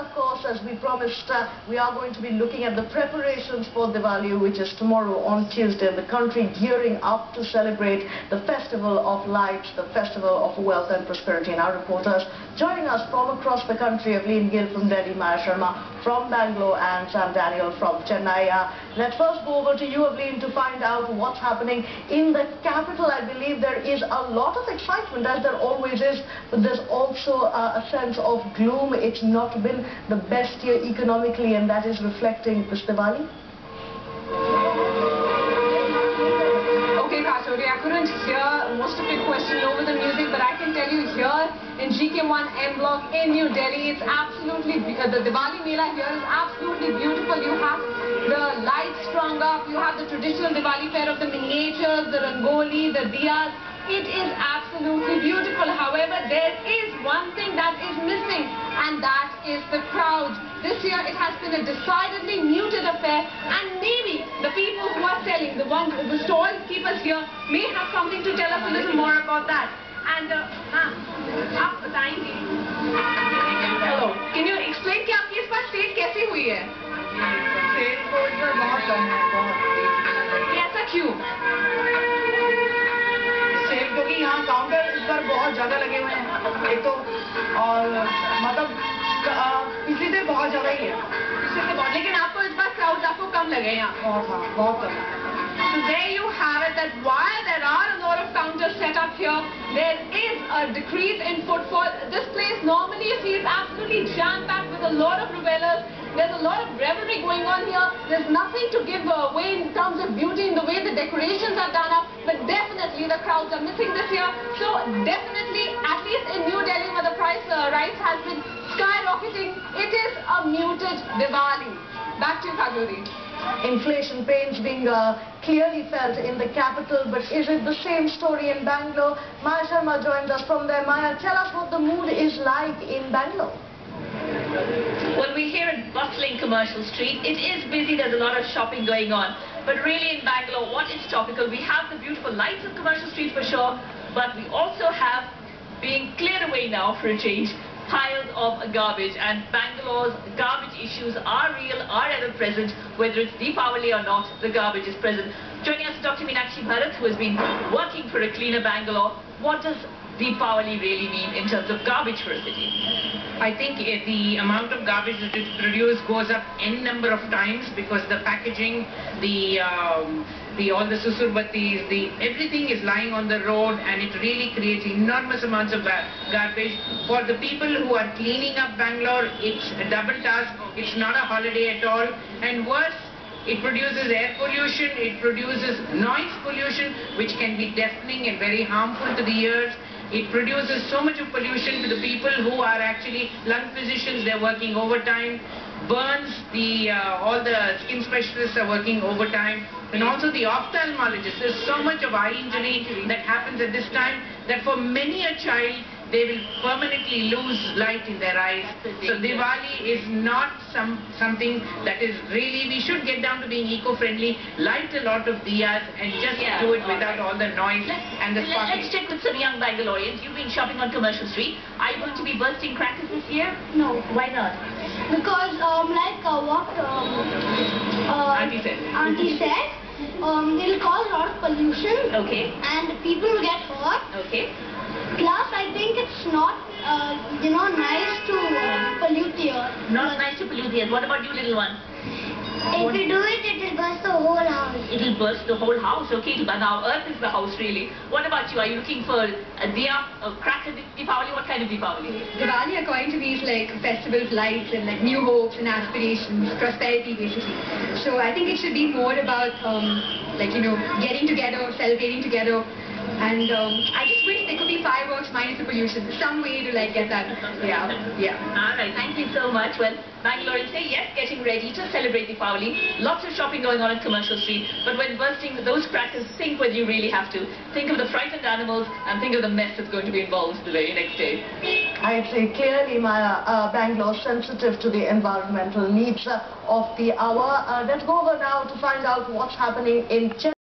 of course, as we promised, uh, we are going to be looking at the preparations for Diwali, which is tomorrow on Tuesday. The country gearing up to celebrate the Festival of Lights, the Festival of Wealth and Prosperity. And our reporters joining us from across the country, Evelyn Gill from Delhi, Maya Sharma from Bangalore, and Sam Daniel from Chennai. Uh, let's first go over to you, Evelyn, to find out what's happening in the capital. I believe there is a lot of excitement, as there always is, but there's also uh, a sense of gloom. It's not been the best year economically, and that is reflecting this. Okay, Kajori, I couldn't hear most of your question over the music, but I can tell you here in GK1 M Block in New Delhi, it's absolutely, uh, the Diwali Mela here is absolutely beautiful. You have the lights strung up, you have the traditional Diwali fair of the miniatures, the rangoli, the diyas. It is absolutely beautiful. However, there is one thing that is missing, and that is the crowd. This year, it has been a decidedly muted affair, and maybe the people who are selling, the ones, the stall keepers here, may have something to tell us a little more about that. And, uh, ma'am, आप बताएँगे। Hello can you explain कि आपकी इस बार cell कैसी हुई है? Cell तो इस बार बहुत कम है बहुत ऐसा क्यों? सेल क्योंकि यहाँ काउंटर इस बार बहुत ज़्यादा लगे हुए हैं एक तो और मतलब पिछली से बहुत ज़्यादा ही है। पिछले से बहुत लेकिन आपको इस बार क्राउड आपको कम लगे यहाँ। बहुत हाँ बहुत कम। So there you have it that while there are a lot of counters set up here, there is a decrease in footfall. This place normally is absolutely jam-packed with a lot of revelers. There's a lot of revelry going on here. There's nothing to give away in terms of beauty in the way the decorations are done up. But definitely the crowds are missing this year. So definitely, at least in New Delhi where the price uh, rise has been skyrocketing, it is a muted Diwali. Back to you, Kajori. Inflation pains being uh, clearly felt in the capital, but is it the same story in Bangalore? Maya Sharma joins us from there. Maya, tell us what the mood is like in Bangalore. Well, we're here at bustling Commercial Street. It is busy, there's a lot of shopping going on. But really in Bangalore, what is topical? We have the beautiful lights of Commercial Street for sure, but we also have, being cleared away now for a change, piles of garbage. And Bangalore's garbage issues are real, are ever present, whether it's Deepavali or not, the garbage is present. Joining us Dr. Meenakshi Bharath, who has been working for a cleaner Bangalore. What does Deepavali really mean in terms of garbage for a city? I think uh, the amount of garbage that is produced goes up n number of times because the packaging, the um, all the susurbatis, the everything is lying on the road and it really creates enormous amounts of garbage. For the people who are cleaning up Bangalore, it's a double task. It's not a holiday at all. And worse, it produces air pollution, it produces noise pollution, which can be deafening and very harmful to the ears. It produces so much of pollution to the people who are actually lung physicians, they're working overtime. Burns, the uh, all the skin specialists are working overtime. And also the ophthalmologists. There's so much of eye injury that happens at this time that for many a child, they will permanently lose light in their eyes. So Diwali is not some something that is really, we should get down to being eco-friendly, light a lot of diyas and just Yeah. do it without all the noise and the Let- sparkling. Let's check with some young Bangaloreans. You've been shopping on Commercial Street. Are you going to be bursting crackers this year? No, Why not? because um, like uh, what um, uh, Auntie said. Auntie said, um, it'll cause a lot of pollution Okay, and people will get hurt. okay. Plus, I think it's not, uh, you know, nice to uh, pollute the earth. Not nice to pollute the earth. What about you, little one? If we do it, it will burst the whole house. It'll burst the whole house. Okay, but now Earth is the house, really. What about you? Are you looking for a diya, a cracker Deepavali? What kind of Deepavali? Diwali according to me is like a festival of lights and like new hopes and aspirations, prosperity basically. So I think it should be more about um, like you know getting together, celebrating together, and um, I just wish there could be fireworks minus the pollution, some way to like get that. Yeah, yeah. All right, thank you so much. Well, Bangaloreans say yes, getting ready to celebrate the Deepavali. Lots of shopping going on at Commercial Street. But when bursting those crackers, think whether you really have to. Think of the frightened animals and think of the mess that's going to be involved the very next day. I'd say clearly, Maya, uh, Bangalore sensitive to the environmental needs uh, of the hour. Uh, let's go over now to find out what's happening in Chennai.